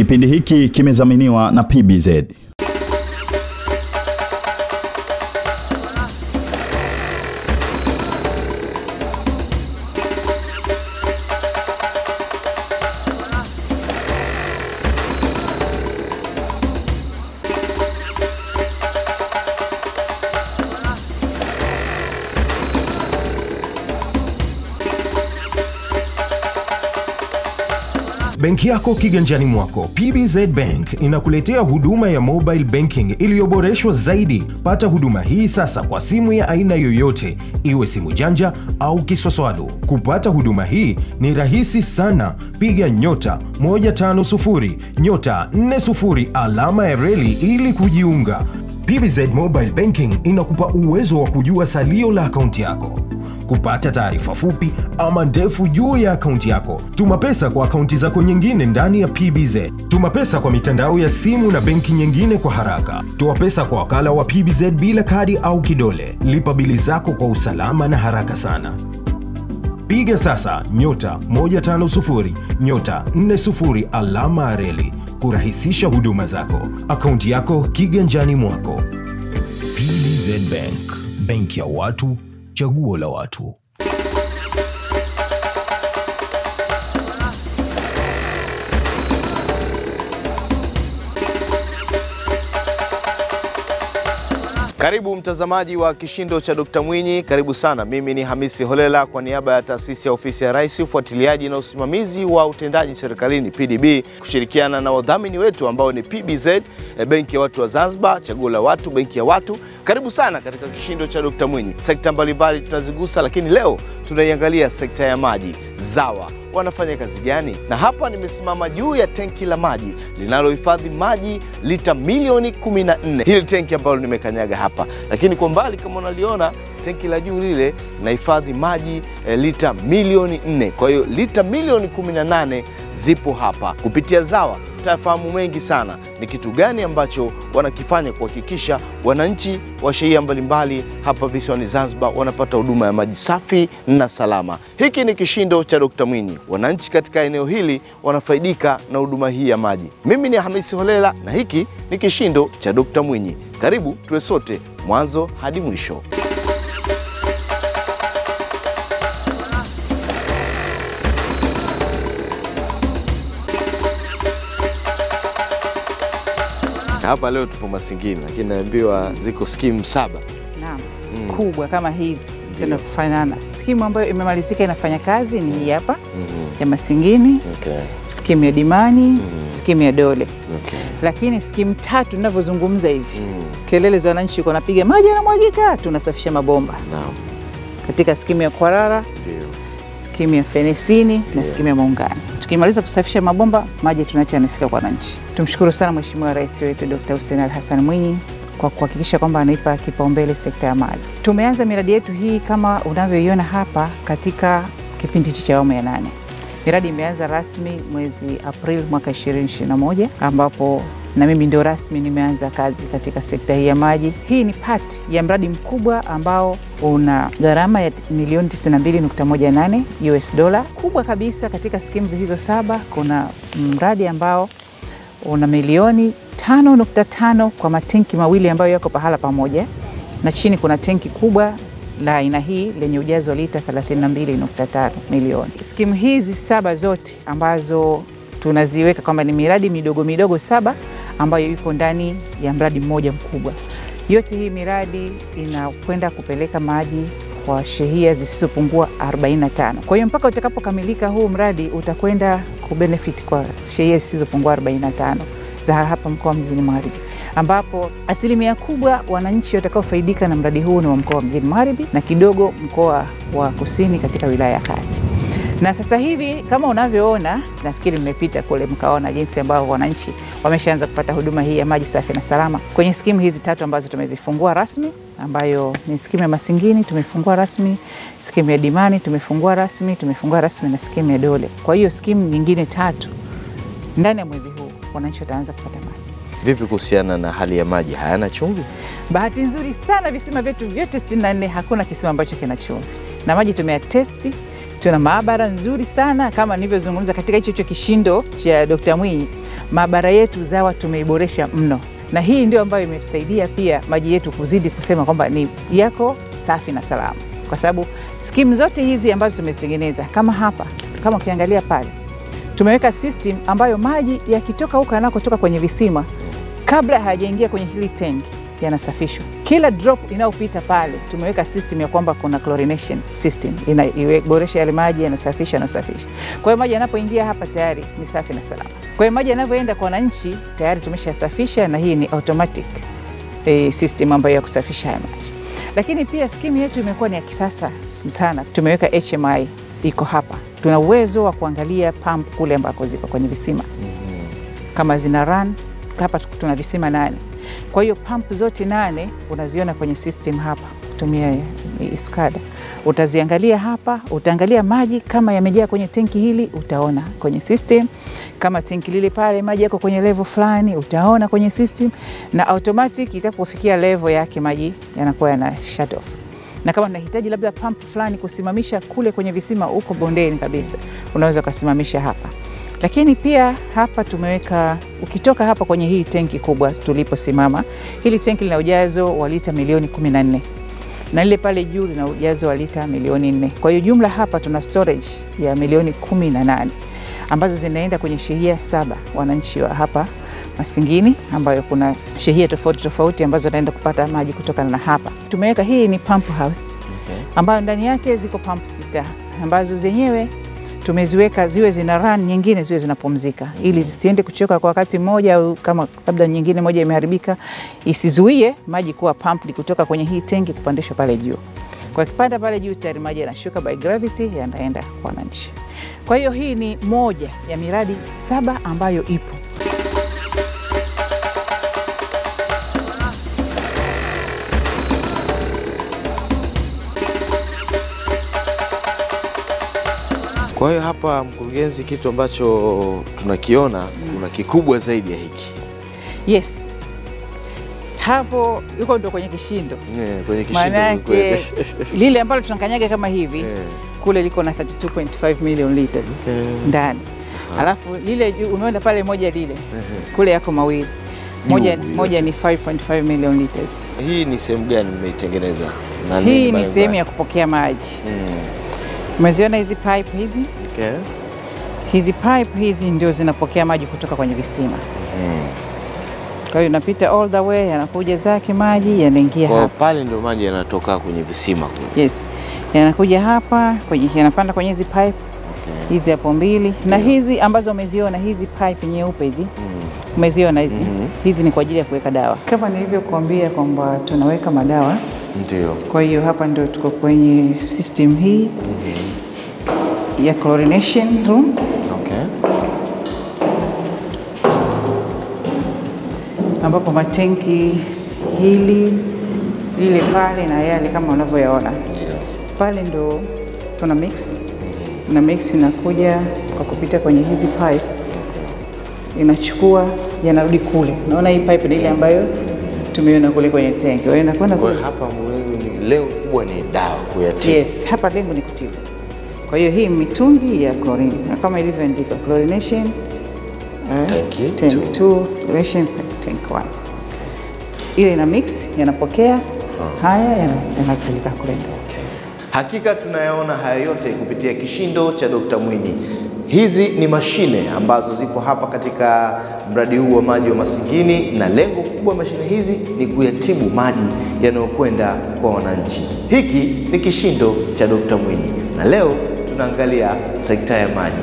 Kipindi hiki kimezaminiwa na PBZ. Benki yako kiganjani mwako. PBZ Bank inakuletea huduma ya mobile banking iliyoboreshwa zaidi. Pata huduma hii sasa kwa simu ya aina yoyote, iwe simu janja au kiswaswadu. Kupata huduma hii ni rahisi sana. Piga nyota 150 nyota 40 alama ya reli ili kujiunga. PBZ Mobile Banking inakupa uwezo wa kujua salio la akaunti yako kupata taarifa fupi ama ndefu juu ya akaunti yako. Tuma pesa kwa akaunti zako nyingine ndani ya PBZ. Tuma pesa kwa mitandao ya simu na benki nyingine kwa haraka. Toa pesa kwa wakala wa PBZ bila kadi au kidole. Lipa bili zako kwa usalama na haraka sana. Piga sasa nyota 150 nyota 40 alama reli kurahisisha huduma zako. Akaunti yako kiganjani mwako. PBZ Bank, benki ya watu, chaguo la watu. Karibu mtazamaji wa kishindo cha Dr. Mwinyi, karibu sana. Mimi ni Hamisi Holela kwa niaba ya taasisi ya ofisi ya Rais, ufuatiliaji na usimamizi wa utendaji serikalini PDB, kushirikiana na wadhamini wetu ambao ni PBZ, eh, benki ya watu wa Zanzibar, chaguo la watu, benki ya watu. Karibu sana katika kishindo cha Dr. Mwinyi. Sekta mbalimbali tunazigusa, lakini leo tunaiangalia sekta ya maji. ZAWA wanafanya kazi gani? Na hapa nimesimama juu ya tenki la maji linalohifadhi maji lita milioni 14. Hili tenki ambalo nimekanyaga hapa, lakini kwa mbali kama unaliona tenki la juu lile linahifadhi maji e, lita milioni 4. Kwa hiyo lita milioni 18 zipo hapa. Kupitia ZAWA tutafahamu mengi sana, ni kitu gani ambacho wanakifanya kuhakikisha wananchi wa shehia mbalimbali hapa visiwani Zanzibar wanapata huduma ya maji safi na salama. Hiki ni kishindo cha Dr. Mwinyi. Wananchi katika eneo hili wanafaidika na huduma hii ya maji. Mimi ni Hamisi Holela na hiki ni kishindo cha Dr. Mwinyi. Karibu tuwe sote mwanzo hadi mwisho. Hapa leo tupo Masingini, lakini naambiwa ziko skimu saba. Naam, Mm. kubwa kama hizi tena kufanana. Skimu ambayo imemalizika inafanya kazi ni hii hapa mm -hmm. ya Masingini, Okay. skimu ya Dimani, Mm. -hmm. skimu ya Dole. Okay. Lakini skimu tatu ninavyozungumza hivi, Mm. -hmm. kelele za wananchi uko napiga maji yanamwagika, tunasafisha mabomba. Naam, Katika skimu ya Kwarara, skimu ya Fenesini na skimu ya Muungano. Tukimaliza kusafisha mabomba, maji tunaacha yanafika kwa wananchi. Tumshukuru sana Mheshimiwa Rais wetu Dr. Hussein Ali Hassan Mwinyi kwa kuhakikisha kwamba anaipa kipaumbele sekta ya maji. Tumeanza miradi yetu hii kama unavyoiona hapa katika kipindi hichi cha awamu ya nane. Miradi imeanza rasmi mwezi Aprili mwaka 2021 ambapo na mimi ndio rasmi nimeanza kazi katika sekta hii ya maji. Hii ni part ya mradi mkubwa ambao una gharama ya milioni 92.18 US dola. Kubwa kabisa katika skimu hizo saba, kuna mradi ambao una milioni 5.5 kwa matenki mawili ambayo yako pahala pamoja, na chini kuna tenki kubwa la aina hii lenye ujazo lita 32.5 milioni. Skimu hizi saba zote ambazo tunaziweka kwamba ni miradi midogo midogo saba ambayo iko ndani ya mradi mmoja mkubwa. Yote hii miradi inakwenda kupeleka maji kwa shehia zisizopungua 45. Kwa hiyo mpaka utakapokamilika huu mradi utakwenda kubenefit kwa shehia zisizopungua 45 za hapa mkoa wa Mjini Magharibi ambapo asilimia kubwa wananchi watakaofaidika na mradi huu ni wa mkoa wa Mjini Magharibi na kidogo mkoa wa Kusini katika wilaya ya Kati. Na sasa hivi kama unavyoona, nafikiri mmepita kule mkaona jinsi ambavyo wananchi wameshaanza kupata huduma hii ya maji safi na salama kwenye skimu hizi tatu ambazo tumezifungua rasmi, ambayo ni skimu ya Masingini tumefungua rasmi, skimu ya Dimani tumefungua rasmi, tumefungua rasmi na skimu ya Dole. Kwa hiyo skimu nyingine tatu ndani ya mwezi huu wananchi wataanza kupata maji. Vipi kuhusiana na hali ya maji, hayana chumvi? Bahati nzuri sana visima vyetu vyote 64 hakuna kisima ambacho kina chumvi, na maji tumeyatesti. Tuna maabara nzuri sana kama nilivyozungumza katika hicho hicho kishindo cha Dr. Mwinyi. maabara yetu ZAWA tumeiboresha mno, na hii ndio ambayo imetusaidia pia maji yetu kuzidi kusema kwamba ni yako safi na salama, kwa sababu skimu zote hizi ambazo tumezitengeneza kama hapa, kama ukiangalia pale, tumeweka system ambayo maji yakitoka huko yanakotoka kwenye visima, kabla hayajaingia kwenye hili tenki yanasafishwa. Kila drop inayopita pale tumeweka system ya kwamba kuna chlorination system inaboresha yale maji, yanasafisha yanasafisha. Kwa hiyo maji yanapoingia hapa tayari ni safi na salama. Kwa hiyo maji yanavyoenda kwa wananchi tayari tumeshasafisha, na hii ni automatic eh, system ambayo ya kusafisha haya maji. Lakini pia skimu yetu imekuwa ni ya kisasa sana. Tumeweka HMI iko hapa, tuna uwezo wa kuangalia pump kule ambako ziko kwenye visima kama zina run. Hapa tuna visima nane kwa hiyo pump zote nane unaziona kwenye system hapa kutumia SCADA. Utaziangalia hapa, utaangalia maji kama yamejaa kwenye tenki hili, utaona kwenye system. Kama tenki lile pale maji yako kwenye level fulani, utaona kwenye system, na automatic itapofikia level yake maji yanakuwa yana shut off. Na kama unahitaji labda pump fulani kusimamisha kule kwenye visima huko bondeni kabisa, unaweza ukasimamisha hapa lakini pia hapa tumeweka, ukitoka hapa kwenye hii tenki kubwa tuliposimama, hili tenki lina ujazo wa lita milioni 14 na lile pale juu lina ujazo wa lita milioni 4. Kwa hiyo jumla hapa tuna storage ya milioni 18 ambazo zinaenda kwenye shehia saba wananchi wa hapa Masingini, ambayo kuna shehia tofauti tofauti ambazo wanaenda kupata maji kutokana na hapa. Tumeweka hii ni pump house ambayo ndani yake ziko pump sita ambazo zenyewe tumeziweka ziwe zina run, nyingine ziwe zinapumzika, ili zisiende kuchoka kwa wakati mmoja, au kama labda nyingine moja imeharibika, isizuie maji kuwa pumped kutoka kwenye hii tenki kupandishwa pale juu. Kwa kipanda pale juu tayari maji yanashuka by gravity, yanaenda kwa wananchi. Kwa hiyo hii ni moja ya miradi saba ambayo ipo. Kwa hiyo hapa, mkurugenzi, kitu ambacho tunakiona kuna mm. kikubwa zaidi ya hiki Yes, hapo yuko ndo kwenye kishindo, yeah, kwenye kishindo yake lile ambalo tunakanyaga kama hivi yeah. kule liko na 32.5 million liters okay. ndani, alafu lile umeona pale moja lile kule yako mawili moja, Yuhu, moja ni 5.5 million liters. Hii ni sehemu gani mmeitengeneza? Hii ni sehemu ya kupokea maji. Mm. Umeziona hizi pipe hizi? Okay. Hizi pipe hizi ndio zinapokea maji kutoka kwenye visima. Mm. Kwa hiyo inapita all the way, yanakuja zake maji yanaingia hapa. pale ndio maji yanatoka kwenye visima. Yes, yanakuja hapa kwenye, yanapanda kwenye hizi pipe Okay. hizi hapo mbili yeah. na hizi ambazo umeziona hizi pipe nyeupe hizi Mm. umeziona hizi mm -hmm. hizi ni kwa ajili ya kuweka dawa, kama nilivyokuambia kwamba tunaweka madawa. Ndio. Kwa hiyo hapa ndio tuko kwenye system hii ya chlorination room Okay. ambapo matenki hili lile pale na yale kama unavyoyaona Ndio. pale ndo tuna mix na mix inakuja kwa kupita kwenye hizi pipe, inachukua yanarudi kule. Naona hii pipe ni ile ambayo tumeiona kule kwenye tenki, kwa hiyo inakwenda Kwa kule. hapa leo kubwa ni dawa kuyatibu. Yes, hapa lengo ni kutibu. Kwa hiyo hii mitungi ya chlorine na kama ilivyoandikwa chlorination eh, tank 2 chlorination tank 1 ile ina mix yanapokea haya yana- yanapeleka kule ndani. Hakika tunayaona haya yote kupitia kishindo cha Dr. Mwinyi. Hizi ni mashine ambazo zipo hapa katika mradi huu wa maji wa Masingini, na lengo kubwa mashine hizi ni kuyatibu maji yanayokwenda kwa wananchi. Hiki ni kishindo cha Dr. Mwinyi, na leo tunaangalia sekta ya maji.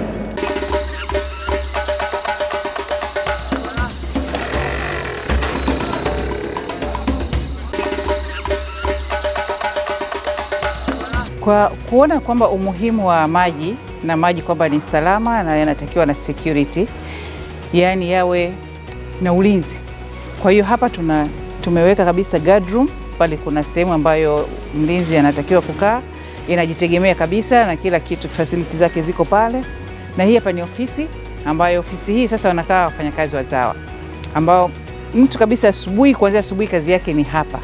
Kwa kuona kwamba umuhimu wa maji na maji kwamba ni salama na yanatakiwa na security, yaani yawe na ulinzi. Kwa hiyo hapa tuna tumeweka kabisa guard room. Pale, kuna sehemu ambayo mlinzi anatakiwa kukaa, inajitegemea kabisa na kila kitu, facility zake ziko pale, na hii hapa ni ofisi ambayo ofisi hii sasa wanakaa wafanyakazi wazawa ambao mtu kabisa asubuhi, kuanzia asubuhi kazi yake ni hapa,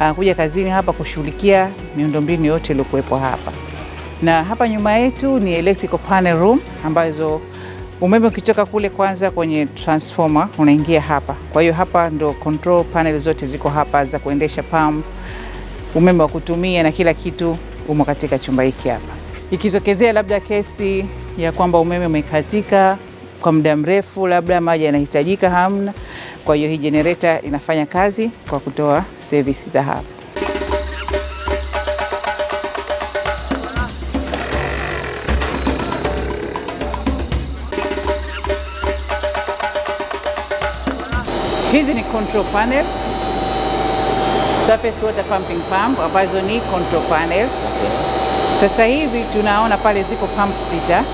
anakuja kazini hapa kushughulikia miundombinu yote iliyokuwepo hapa. Na hapa nyuma yetu ni electrical panel room ambazo Umeme ukitoka kule kwanza kwenye transformer unaingia hapa. Kwa hiyo hapa ndo control panel zote ziko hapa za kuendesha pump, umeme wa kutumia na kila kitu umo katika chumba hiki hapa. Ikitokezea labda kesi ya kwamba umeme umekatika kwa muda mrefu, labda maji yanahitajika, hamna, kwa hiyo hii generator inafanya kazi kwa kutoa service za hapa. Control panel, surface water pumping pump ambazo ni control panel. Sasa hivi tunaona pale ziko pump sita,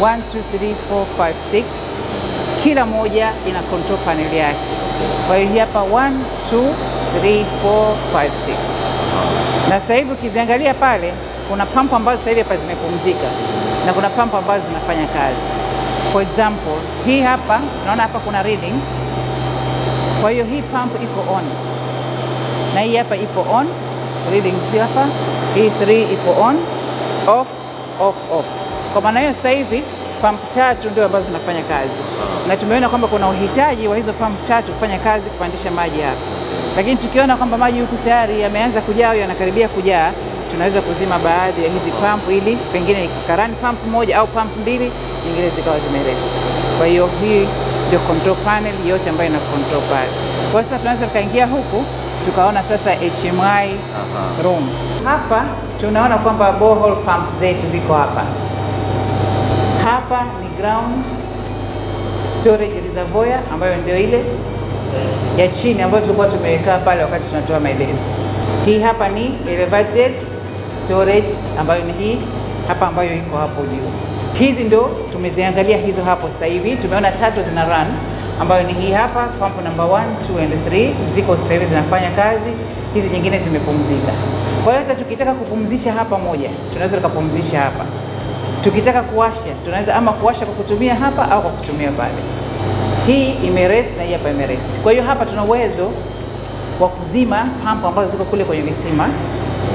1 2 3 4 5 6, kila moja ina control panel yake. Kwa hiyo hii hapa 1 2 3 4 5 6, na sasa hivi ukiziangalia pale kuna pampu ambazo sasa hivi hapa zimepumzika na kuna pampu ambazo zinafanya kazi. For example, hii hapa tunaona hapa kuna readings kwa hiyo hii pump iko on. Na hii hapa ipo on, readings hapa, hii 3 ipo on, off, off, off. Kwa maana hiyo sasa hivi pump tatu ndio ambazo zinafanya kazi, na tumeona kwamba kuna uhitaji wa hizo pump tatu kufanya kazi kupandisha maji hapa, lakini tukiona kwamba maji huku tayari yameanza kujaa au yanakaribia kujaa, tunaweza kuzima baadhi ya hizi pump ili pengine karani pump moja au pump mbili nyingine zikawa zimerest. Kwa hiyo hii ndio control panel yote ambayo ina control pale. Kwa sasa tunaweza tukaingia huku tukaona sasa HMI room. Hapa tunaona kwamba borehole pump zetu ziko hapa. Hapa ni ground storage reservoir ambayo ndio ile ya chini ambayo tulikuwa tumeweka pale wakati tunatoa maelezo. Hii hapa ni elevated storage ambayo ni hii hapa ambayo iko hapo juu. Hizi ndo tumeziangalia hizo hapo sasa hivi, tumeona tatu zina run ambayo ni hii hapa pump number 1, 2 and 3 ziko sasa hivi zinafanya kazi, hizi nyingine zimepumzika. Kwa hiyo hata tukitaka kupumzisha hapa moja, tunaweza tukapumzisha hapa. Tukitaka kuwasha, tunaweza ama kuwasha kwa kutumia hapa au kwa kutumia pale. Hii imerest na hii hapa imerest. Kwa hiyo hapa tuna uwezo wa kuzima pampu ambazo ziko kule kwenye visima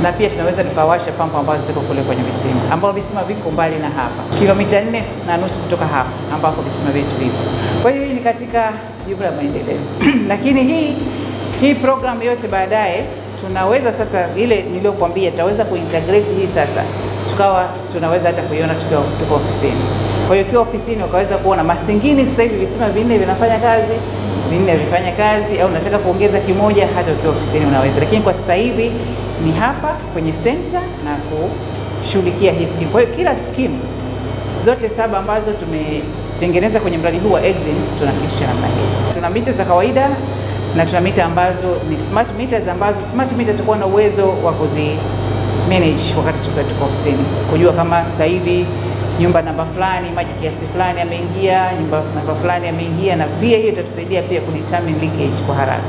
na pia tunaweza tukawasha pampu ambazo ziko kule kwenye visima, ambao visima viko mbali na hapa, kilomita nne na nusu kutoka hapa ambapo visima vyetu vipo. Kwa hiyo hii ni katika jumla ya maendeleo lakini hii hii program yote baadaye tunaweza sasa, ile niliyokuambia, tutaweza kuintegrate hii sasa, tukawa tunaweza hata kuiona tukiwa tuko ofisini. Kwa hiyo tukiwa ofisini ukaweza kuona Masingini sasa hivi visima vinne vinafanya kazi, vinne havifanya kazi, au unataka kuongeza kimoja, hata ukiwa ofisini unaweza, lakini kwa sasa hivi ni hapa kwenye senta na kushughulikia hii skimu. Kwa hiyo kila skimu zote saba ambazo tumetengeneza kwenye mradi huu wa Exim tuna kitu cha namna hii. Tuna mita za kawaida na tuna mita ambazo ni smart meters, ambazo smart meter tutakuwa na uwezo wa kuzi manage wakati tukiwa tuko ofisini, kujua kama sasa hivi nyumba namba fulani maji kiasi fulani yameingia nyumba namba fulani yameingia na pia hiyo itatusaidia pia kudetermine leakage kwa haraka.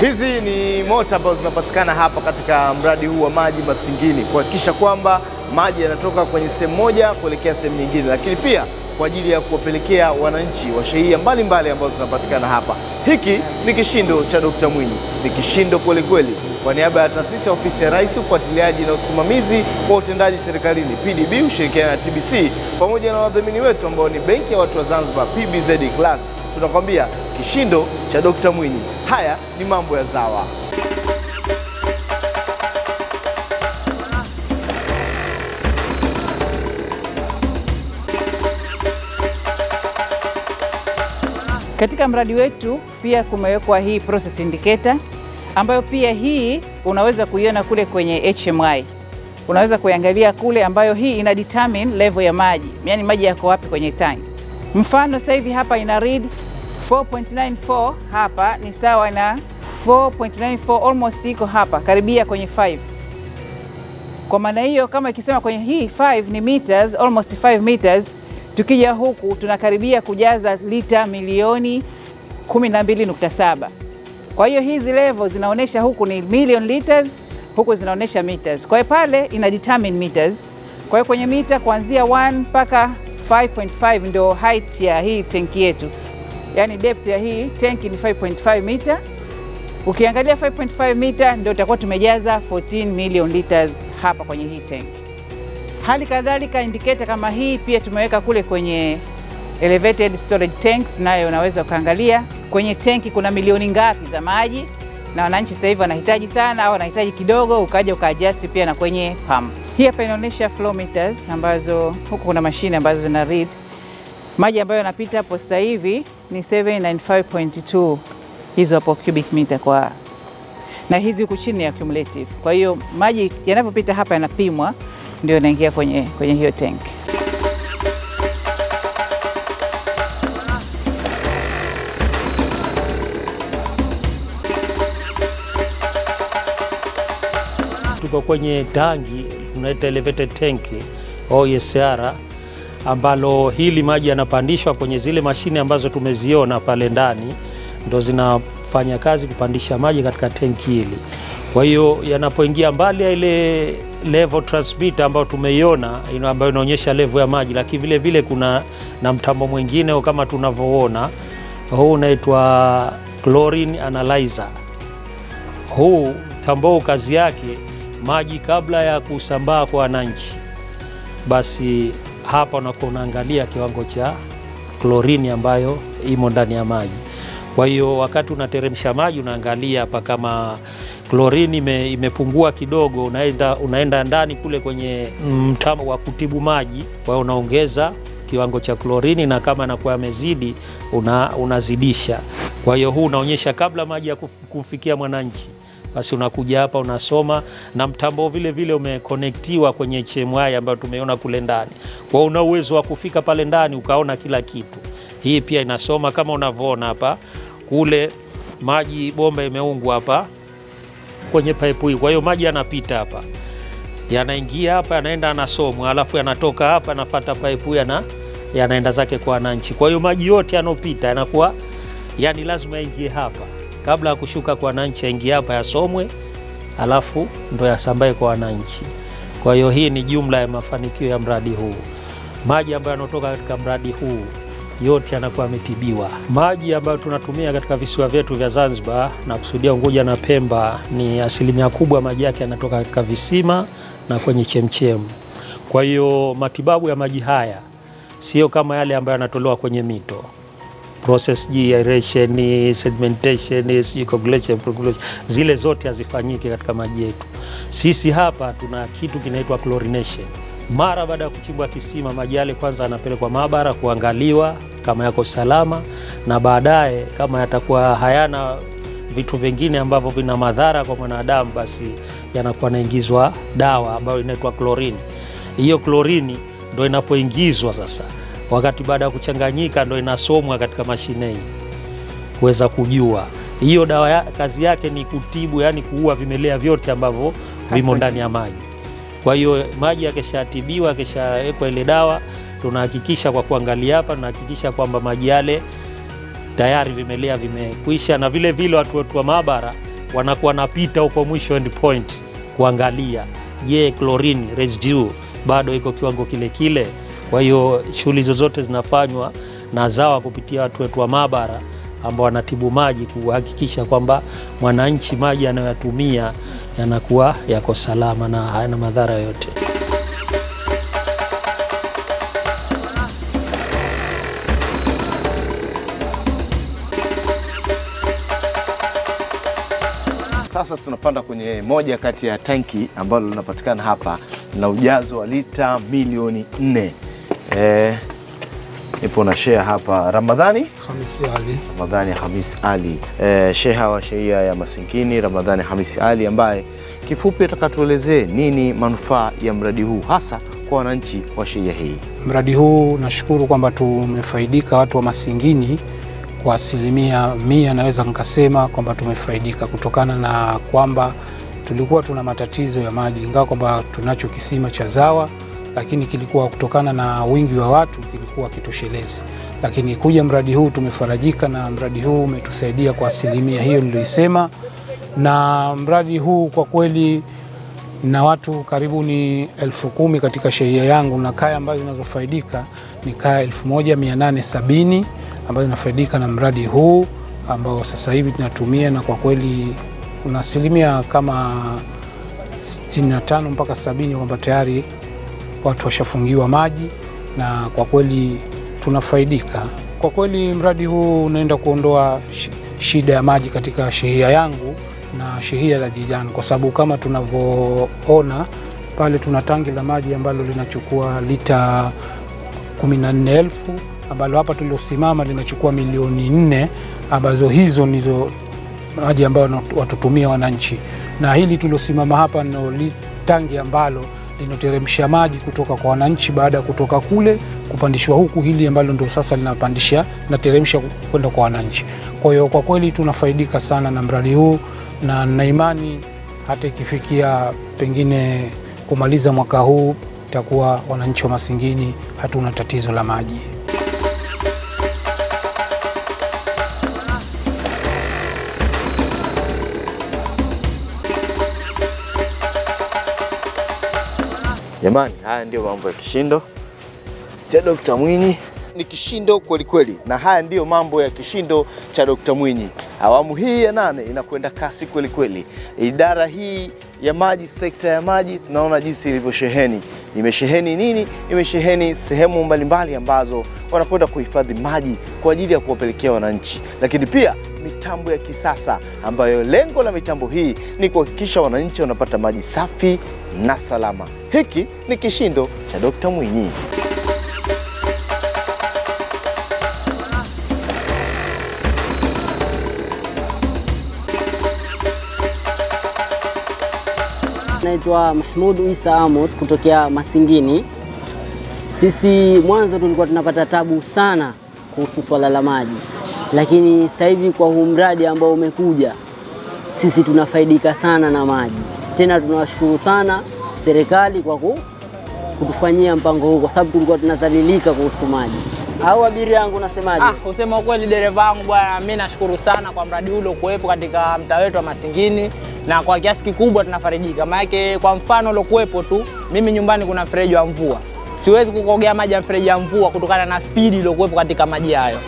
Hizi ni mota ambazo zinapatikana hapa katika mradi huu wa maji Masingini, kuhakikisha kwamba maji yanatoka kwenye sehemu moja kuelekea sehemu nyingine, lakini pia kwa ajili ya kuwapelekea wananchi wa shehia mbalimbali ambazo zinapatikana hapa. Hiki ni kishindo cha Dkt. Mwinyi, ni kishindo kwelikweli. kweli. Kwa niaba ya taasisi ya ofisi ya Rais, ufuatiliaji na usimamizi wa utendaji serikalini PDB, ushirikiana na TBC pamoja na wadhamini wetu ambao ni benki ya watu wa Zanzibar PBZ Class, tunakwambia kishindo cha Dkt. Mwinyi. Haya ni mambo ya ZAWA. Katika mradi wetu pia kumewekwa hii process indicator ambayo pia hii unaweza kuiona kule kwenye HMI. Unaweza kuiangalia kule ambayo hii ina determine level ya maji, yaani maji yako wapi kwenye tanki. Mfano sasa hivi hapa ina read 4.94 hapa ni sawa na 4.94 almost iko hapa karibia kwenye 5. Kwa maana hiyo kama ikisema kwenye hii 5 ni meters, almost 5 meters, tukija huku tunakaribia kujaza lita milioni 12.7. Kwa hiyo hizi level zinaonyesha huku ni million liters, huku zinaonyesha meters. Kwa hiyo pale ina determine meters. Kwa hiyo kwenye mita kuanzia 1 mpaka 5.5 ndio height ya hii tenki yetu. yani depth ya hii tenki ni 5.5 mita. Ukiangalia 5.5 mita ndio tutakuwa tumejaza 14 million liters hapa kwenye hii tanki. Hali kadhalika indicator kama hii pia tumeweka kule kwenye elevated storage tanks, nayo unaweza ukaangalia kwenye tenki kuna milioni ngapi za maji, na wananchi sasa hivi wanahitaji sana au wanahitaji kidogo, ukaja ukaadjust pia na kwenye pump. Hii hapa inaonyesha flow meters ambazo huku kuna mashine ambazo zina read maji ambayo yanapita hapo sasa hivi ni 795.2 hizo hapo cubic meter kwa na hizi huku chini ya cumulative. Kwa hiyo maji yanavyopita hapa yanapimwa ndio inaingia kwenye, kwenye hiyo tenki. Tuko kwenye tangi tunaita elevated tank OSR, ambalo hili maji yanapandishwa kwenye zile mashine ambazo tumeziona pale ndani, ndo zinafanya kazi kupandisha maji katika tenki hili. Kwa hiyo yanapoingia mbali ya ile level transmitter ambayo tumeiona ambayo inaonyesha level ya maji, lakini vile vile kuna na mtambo mwingine kama tunavyoona, huu unaitwa chlorine analyzer. Huu mtambo kazi yake maji kabla ya kusambaa kwa wananchi, basi hapa unakuwa unaangalia kiwango cha klorini ambayo imo ndani ya maji. Kwa hiyo wakati unateremsha maji unaangalia hapa kama klorini ime, imepungua kidogo, unaenda, unaenda ndani kule kwenye mtambo wa kutibu maji, kwa hiyo unaongeza kiwango cha klorini, na kama anakuwa amezidi una, unazidisha. Kwa hiyo huu unaonyesha kabla maji ya kumfikia mwananchi basi unakuja hapa unasoma, na mtambo vile vile umekonektiwa kwenye HMI ambayo tumeona kule ndani. Kwa una uwezo wa kufika pale ndani ukaona kila kitu. Hii pia inasoma kama unavyoona hapa, kule maji bomba imeungwa hapa kwenye pipe hii. Kwa hiyo maji yanapita hapa, yanaingia hapa, yanaenda yanasomwa, alafu yanatoka hapa, yanafata pipe hii, yana yanaenda zake kwa wananchi. Kwa hiyo maji yote yanopita yanakuwa yani lazima yaingie hapa kabla ya kushuka kwa wananchi, yaingie hapa yasomwe, alafu ndo yasambae kwa wananchi. Kwa hiyo hii ni jumla ya mafanikio ya mradi huu. Maji ambayo yanaotoka katika mradi huu yote yanakuwa yametibiwa. Maji ambayo tunatumia katika visiwa vyetu vya Zanzibar na kusudia Unguja na Pemba, ni asilimia kubwa maji yake yanatoka katika visima na kwenye chemchem. Kwa hiyo matibabu ya maji haya sio kama yale ambayo yanatolewa kwenye mito process aeration, sedimentation, coagulation, percolation, zile zote hazifanyiki katika maji yetu. Sisi hapa tuna kitu kinaitwa chlorination. Mara baada ya kuchimbwa kisima, maji yale kwanza yanapelekwa maabara kuangaliwa kama yako salama, na baadaye kama yatakuwa hayana vitu vingine ambavyo vina madhara kwa mwanadamu, basi yanakuwa naingizwa dawa ambayo inaitwa klorini. Hiyo klorini ndo inapoingizwa sasa wakati baada ya kuchanganyika ndo inasomwa katika mashine hii kuweza kujua hiyo dawa ya, kazi yake ni kutibu, yani kuua vimelea vyote ambavyo vimo ndani ya maji. Kwa hiyo maji yakishatibiwa, yakishawekwa ile dawa, tunahakikisha kwa kuangalia hapa, tunahakikisha kwamba maji yale tayari vimelea vimekwisha, na vile vile watu wetu wa maabara wanakuwa napita huko mwisho end point kuangalia, je, chlorine residue bado iko kiwango kile kile. Kwa hiyo shughuli zozote zinafanywa na ZAWA kupitia watu wetu wa maabara ambao wanatibu maji kuhakikisha kwamba mwananchi maji anayoyatumia yanakuwa yako salama na hayana madhara yoyote. Sasa tunapanda kwenye moja kati ya tanki ambalo linapatikana hapa na ujazo wa lita milioni nne. Eh, nipo na sheha hapa Ramadhani Hamisi Ali. Ramadhani Hamis Ali eh, sheha wa shehia ya Masinkini Ramadhani Hamis Ali ambaye kifupi atakatuelezee nini manufaa ya mradi huu hasa kwa wananchi wa shehia hii. Mradi huu nashukuru kwamba tumefaidika watu wa Masingini kwa asilimia mia, naweza nikasema kwamba tumefaidika kutokana na kwamba tulikuwa tuna matatizo ya maji, ingawa kwamba tunacho kisima cha ZAWA, lakini kilikuwa kutokana na wingi wa watu kilikuwa kitoshelezi, lakini kuja mradi huu tumefarajika, na mradi huu umetusaidia kwa asilimia hiyo niliyoisema, na mradi huu kwa kweli na watu karibu ni elfu kumi katika shehia yangu na kaya ambazo zinazofaidika ni kaya 1870 ambayo inafaidika na mradi huu ambao sasa hivi tunatumia, na kwa kweli kuna asilimia kama 65 mpaka 70 kwamba tayari watu washafungiwa maji na kwa kweli tunafaidika. Kwa kweli mradi huu unaenda kuondoa shida ya maji katika shehia yangu na shehia za Jijani, kwa sababu kama tunavyoona pale tuna tangi la maji ambalo linachukua lita 14,000 ambalo hapa tuliosimama linachukua milioni nne ambazo hizo ndizo maji ambayo watutumia wananchi, na hili tuliosimama hapa ndio tangi ambalo linoteremsha maji kutoka kwa wananchi baada ya kutoka kule kupandishwa huku, hili ambalo ndio sasa linapandisha linateremsha kwenda kwa wananchi. Kwa hiyo kwa kweli tunafaidika sana na mradi huu, na na imani hata ikifikia pengine kumaliza mwaka huu itakuwa wananchi wa Masingini hatuna tatizo la maji. Jamani, haya ndio mambo ya kishindo cha Dr. Mwinyi. Ni kishindo kweli kweli, na haya ndiyo mambo ya kishindo cha Dr. Mwinyi. Awamu hii ya nane inakwenda kasi kweli kweli. Idara hii ya maji, sekta ya maji, tunaona jinsi ilivyosheheni. Imesheheni nini? Imesheheni sehemu mbalimbali ambazo wanakwenda kuhifadhi maji kwa ajili ya kuwapelekea wananchi, lakini pia mitambo ya kisasa ambayo lengo la mitambo hii ni kuhakikisha wananchi wanapata maji safi na salama. Hiki ni kishindo cha Dr. Mwinyi. Naitwa Mahmud Isa Amur kutokea Masingini. Sisi mwanzo tulikuwa tunapata tabu sana kuhusu swala la maji, lakini sasa hivi kwa huu mradi ambao umekuja, sisi tunafaidika sana na maji. Tena tunawashukuru sana serikali kwa ku, kutufanyia mpango huu, kwa sababu tulikuwa tunazalilika kuhusu maji. Au abiria yangu unasemaje? Ah, kusema ukweli dereva wangu bwana, mimi nashukuru sana kwa mradi huu uliokuwepo katika mtaa wetu wa Masingini na kwa kiasi kikubwa tunafarijika. Maana kwa mfano uliokuwepo tu, mimi nyumbani kuna mfereji wa mvua, siwezi kukogea maji ya mfereji wa mvua kutokana na spidi iliyokuwepo katika maji hayo.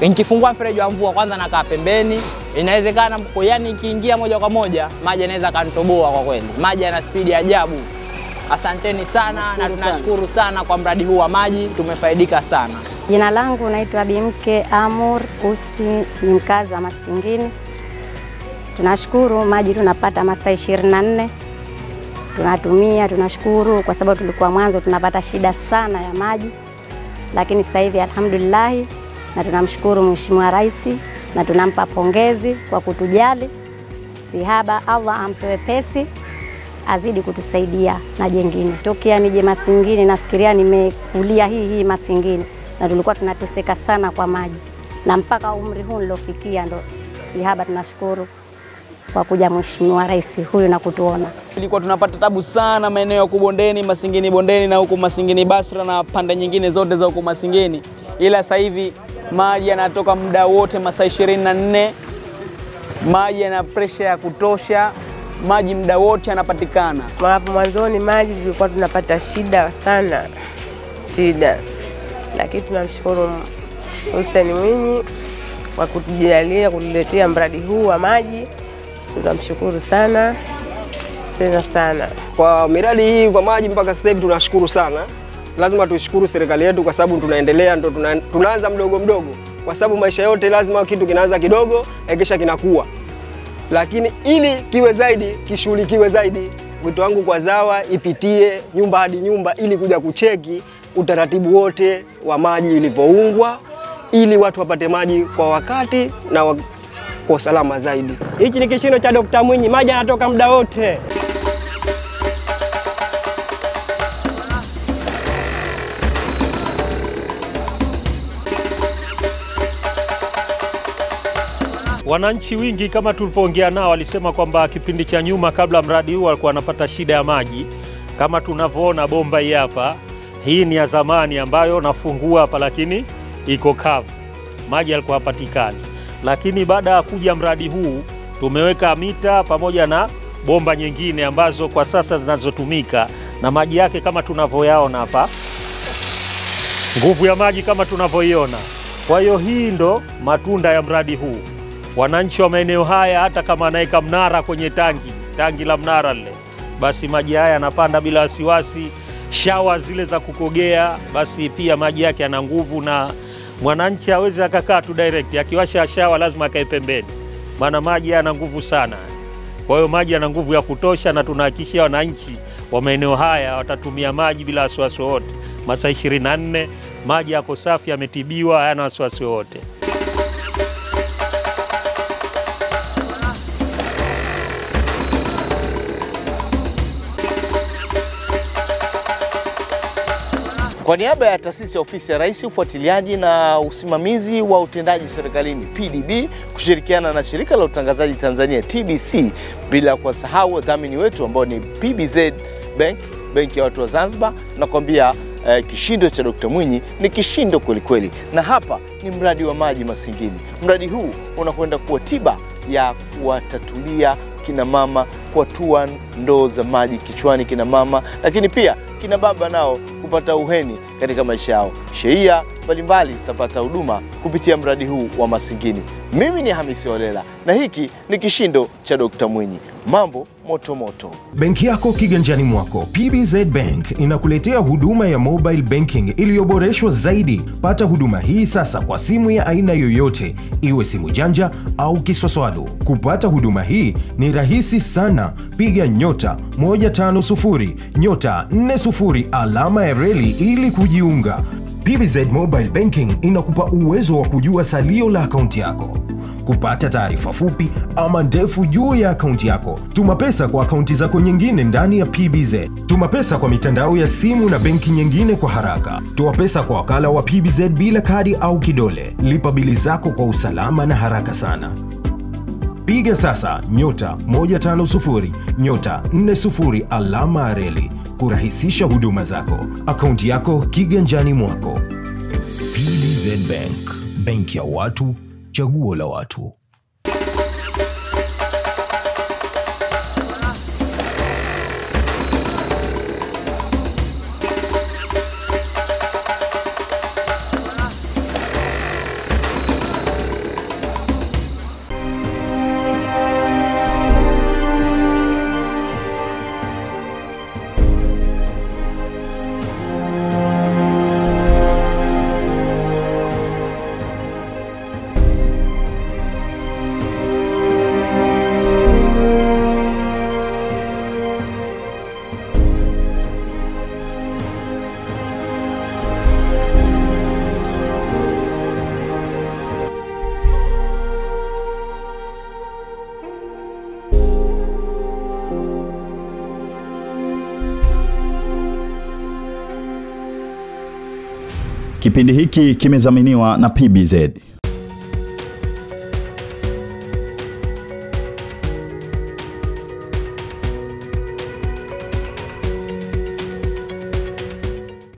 Nikifungua mfereji wa mvua kwanza nakaa pembeni, inawezekana yani ikiingia moja kwa moja maji anaweza kanitoboa. Kwa kweli maji yana spidi ya ajabu. Asanteni sana na tunashukuru sana. sana kwa mradi huu wa maji, tumefaidika sana. Jina langu naitwa Bimke Amur Usi, ni mkazi wa Masingini. Tunashukuru maji tunapata masaa ishirini na nne tunatumia, tunashukuru kwa sababu tulikuwa mwanzo tunapata shida sana ya maji, lakini sasa hivi alhamdulillahi, na tunamshukuru Mheshimiwa Rais na tunampa pongezi kwa kutujali. Sihaba, Allah ampe wepesi, azidi kutusaidia na jengine. Tokea nije Masingini, nafikiria nimekulia hii hii Masingini, na tulikuwa tunateseka sana kwa maji, na mpaka umri huu nilofikia ndo Sihaba, tunashukuru kwa kuja Mheshimiwa Rais huyu na kutuona. Ilikuwa tunapata tabu sana maeneo ya kubondeni, Masingini bondeni na huku Masingini Basra na pande nyingine zote za huku Masingini, ila sasa hivi maji yanatoka muda wote masaa 24. Maji yana presha ya kutosha, maji muda wote yanapatikana. Hapo mwanzoni maji tulikuwa tunapata shida sana, shida, lakini tunamshukuru Hussein Mwinyi kwa kutujalia kutuletea mradi huu wa maji. Tunamshukuru sana tena sana. Kwa miradi hii kwa maji mpaka sasa hivi tunashukuru sana. Lazima tushukuru serikali yetu kwa sababu tunaendelea, ndo tuna, tunaanza mdogo mdogo, kwa sababu maisha yote lazima kitu kinaanza kidogo kisha kinakuwa, lakini ili kiwe zaidi kishughulikiwe zaidi. Wito wangu kwa ZAWA ipitie nyumba hadi nyumba ili kuja kucheki utaratibu wote wa maji ilivyoungwa, ili watu wapate maji kwa wakati na wa, kwa usalama zaidi. Hichi ni kishindo cha Dr. Mwinyi, maji anatoka muda wote. Wananchi wingi kama tulivyoongea nao walisema kwamba kipindi cha nyuma kabla mradi huu walikuwa wanapata shida ya maji. Kama tunavyoona bomba hii hapa, hii ni ya zamani ambayo nafungua hapa, lakini iko kavu, maji yalikuwa hapatikani. Lakini baada ya kuja mradi huu tumeweka mita pamoja na bomba nyingine ambazo kwa sasa zinazotumika na maji yake kama tunavyoyaona hapa, nguvu ya maji kama tunavyoiona Kwa hiyo hii ndo matunda ya mradi huu. Wananchi wa maeneo haya, hata kama anaweka mnara kwenye tangi tangi la mnara lile, basi maji haya yanapanda bila wasiwasi. Shawa zile za kukogea, basi pia maji yake yana nguvu, na mwananchi hawezi akakaa tu direct. Akiwasha shawa lazima akae pembeni, maana maji yana nguvu sana. Kwa hiyo maji yana nguvu ya kutosha, na tunahakikishia wananchi wa maeneo haya watatumia maji bila wasiwasi wowote, masaa 24 maji yako safi, yametibiwa, hayana wasiwasi wowote. Kwa niaba ya taasisi ya ofisi ya Rais, ufuatiliaji na usimamizi wa utendaji serikalini PDB, kushirikiana na shirika la utangazaji Tanzania TBC, bila kuwasahau wadhamini wetu ambao ni PBZ Bank, benki ya watu wa Zanzibar, nakwambia eh, kishindo cha Dkt. Mwinyi ni kishindo kwelikweli, na hapa ni mradi wa maji Masingini. Mradi huu unakwenda kuwa tiba ya kuwatatulia kina mama, kuwatua ndoo za maji kichwani kina mama, lakini pia kina baba nao kupata uheni katika maisha yao. Sheria mbalimbali zitapata huduma kupitia mradi huu wa Masingini. Mimi ni Hamisi Olela na hiki ni kishindo cha Dr. Mwinyi. Mambo moto moto. Benki yako kiganjani mwako. PBZ Bank inakuletea huduma ya mobile banking iliyoboreshwa zaidi. Pata huduma hii sasa kwa simu ya aina yoyote, iwe simu janja au kiswaswadu. Kupata huduma hii ni rahisi sana. Piga nyota 150 nyota 40 alama ya reli ili kujiunga. PBZ Mobile Banking inakupa uwezo wa kujua salio la akaunti yako, kupata taarifa fupi ama ndefu juu ya akaunti yako. Tuma pesa kwa akaunti zako nyingine ndani ya PBZ. Tuma pesa kwa mitandao ya simu na benki nyingine kwa haraka. Toa pesa kwa wakala wa PBZ bila kadi au kidole. Lipa bili zako kwa usalama na haraka sana. Piga sasa nyota 150 nyota 40 alama reli kurahisisha huduma zako. Akaunti yako kiganjani mwako. PBZ Bank, benki ya watu, chaguo la watu. Kipindi hiki kimezaminiwa na PBZ.